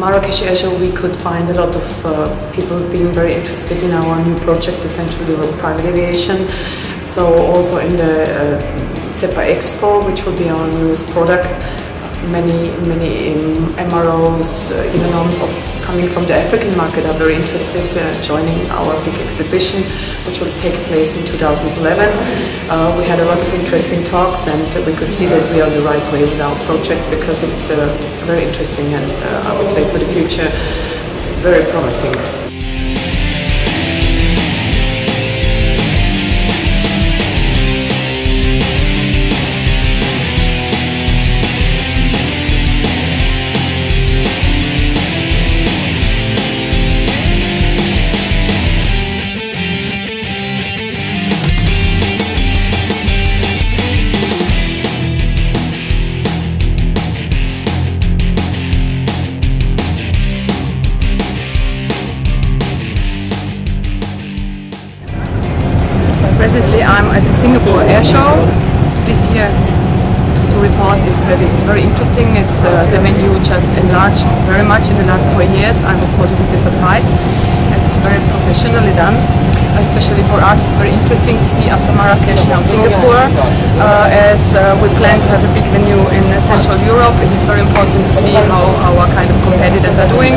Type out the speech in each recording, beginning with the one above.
Marrakech Air Show, we could find a lot of uh, people being very interested in our new project, the Central Europe Private Aviation. So also in the uh, CEPA Expo, which will be our newest product, many many um, MROs, uh, even on, of, coming from the African market, are very interested uh, joining our big exhibition, which will take place in 2011. Uh, we had a lot of interesting talks, and we could see that we are on the right way with our project because it's uh, very interesting and uh, I would say for the future very promising. Presently I'm at the Singapore Air Show. This year to report is that it's very interesting. It's uh, the venue just enlarged very much in the last four years. I was positively surprised. It's very professionally done. Especially for us, it's very interesting to see after Marrakech now Singapore, uh, as uh, we plan to have a big venue in Central Europe. It is very important to see how our kind of competitors are doing.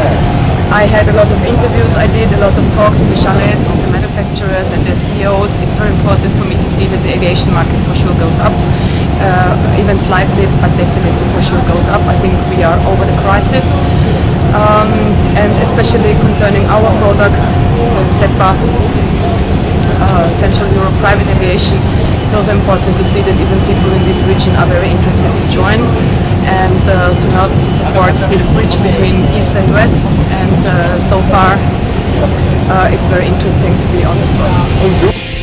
I had a lot of interviews, I did a lot of talks in the chalets manufacturers and the CEOs. It's very important for me to see that the aviation market for sure goes up, uh, even slightly, but definitely for sure goes up. I think we are over the crisis. Um, and especially concerning our product, CEPA, uh, Central Europe Private Aviation, it's also important to see that even people in this region are very interested to join and uh, to help to support this bridge between East and West. And uh, so far, uh, it's very interesting to be on the spot.